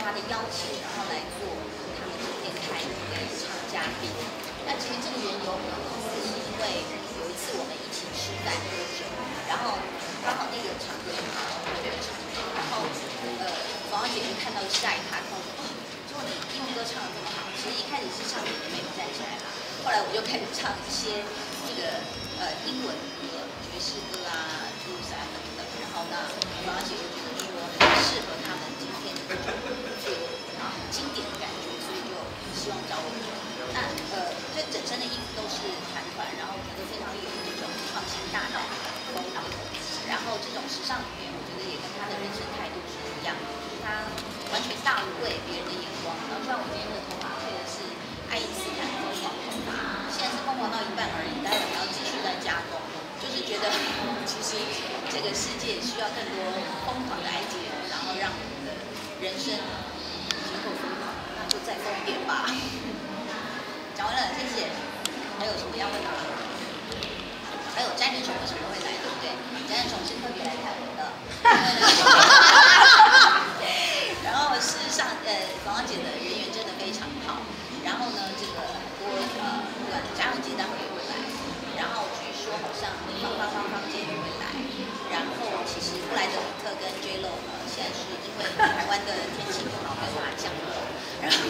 他的邀请，然后来做他们今天开的演唱嘉宾。那其实这个缘由可能，是因为有一次我们一起吃饭喝酒，然后刚好那个场合是马龙队的场，然后呃，王姐就看到下一跳，她说：“哦，结果你英文歌唱的这么好。”其实一开始是唱《你的妹妹站起来》啦，后来我就开始唱一些这个呃英文歌、爵士歌啊、布鲁斯啊等等。然后呢，王姐就觉得说很适合他们今天的希望找我们。那呃，这整身的衣服都是韩团，然后我觉得非常有这种创新大脑的风格。然后这种时尚语言，我觉得也跟他的人生态度是一样的，他完全大无畏别人的眼光。然后像我今天的头发配的是爱因斯坦疯狂头发，现在是疯狂到一半而已，待会还要继续再加工。就是觉得 其实这个世界需要更多疯狂的埃及人，然后让我们的人生能够疯狂，那就再疯一点吧。讲还有什么要问的吗？还有詹仁雄为什么会来，对不对？詹仁雄是特别来看我的。然后事实上，呃，王姐的人缘真的非常好。然后呢，这个很多呃，不管嘉荣姐待会也会来。然后据说好像方方方方姐也会来。然后其实布莱德比特跟 J Lo 呢，现在是因为台湾的天气不好，没有办法降落。然后，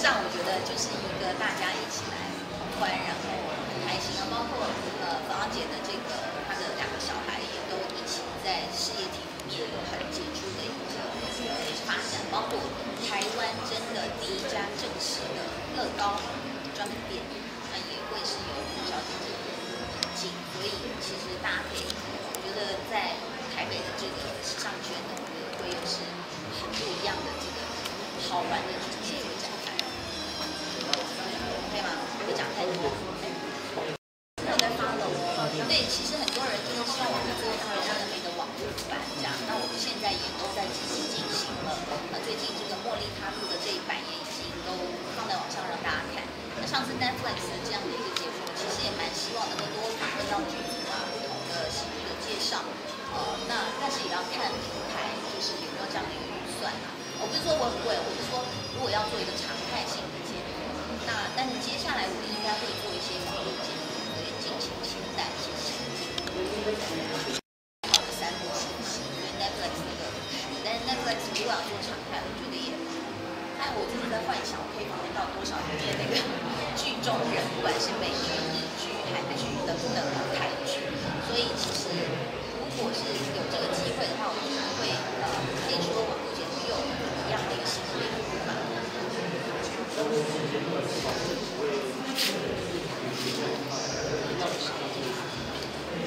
上，我觉得就是一个大家一起来狂欢，然后很开心啊。包括他录的这一版也已经都放在网上让大家看。那上次 Netflix 这样的一个节目，其实也蛮希望能够多访问到剧组啊，不同的喜剧的介绍。呃，那但是也要看平台就是有没有这样的一个预算啊。我不是说我很贵，我是说如果要做一个常态性的节目，那但是接下来我应该会做一些网络节目，所以敬请期待，谢谢。好的三部曲，因为 Netflix 那个，但是 Netflix 如果要做常态，我觉得也，但我自己在幻想，我可以访问到多少里面那个剧中人，不管是美剧、日剧、韩剧等等的台剧，所以其实如果是有这个机会的话，我觉得会呃，可以说网络节目有一样的一个吸引力吧。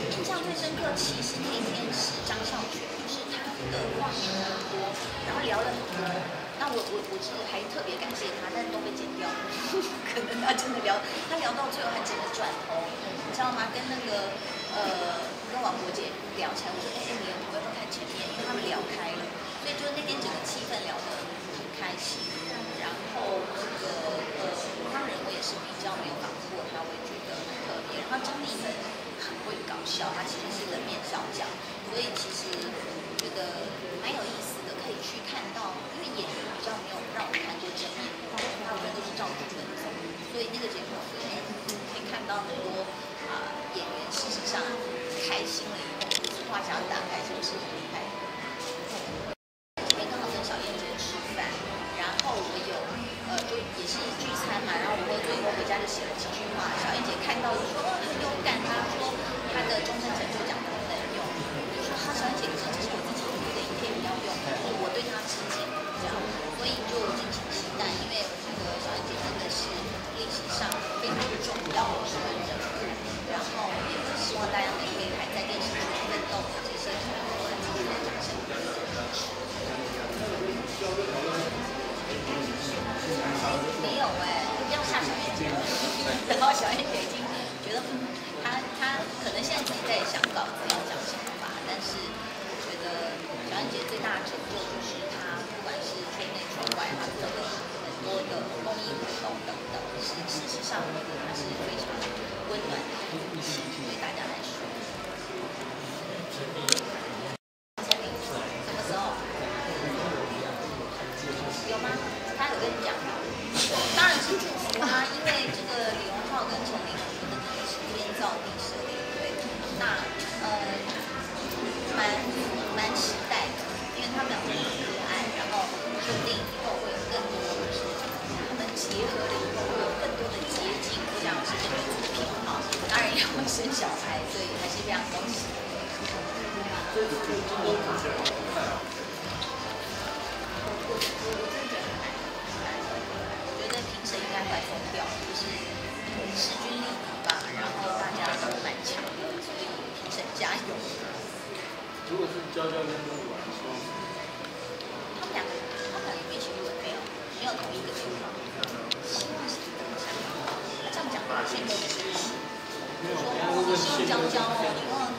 印象最深刻，其实那天是张孝全，就是他的话题很多，然后聊了很多。那我我我是还特别感谢他，但都被剪掉了。可能他真的聊，他聊到最后还真的转头，你知道吗？跟那个呃，跟王国姐聊起来，我说哎哎，你可不可以看前面？因为他们聊开了，所以就那天整个气氛聊得很开心。然后那个呃，当然我也是比较没有访过他，我也觉得很特别。然后张丽很很会搞笑，他其实是冷面笑匠，所以其实小燕姐已经觉得，她她可能现在自己在想稿子要讲什么吧，但是我觉得小燕姐最大的成就就是她不管是圈内圈外，她做了很多的公益活动等等，是事实上合的以后会有更多的捷径，我想是这个平衡好。当然要生小孩，所以还是非常高兴。我觉得评审应该摆中调，就是势均力敌吧。然后大家都蛮强的，所以评审加油。如果是娇娇那个晚装，他们两个，他两个没球没有，没有同一个球房。希望是这么想。这样讲吧，现在就是说，你希望娇娇哦，你忘了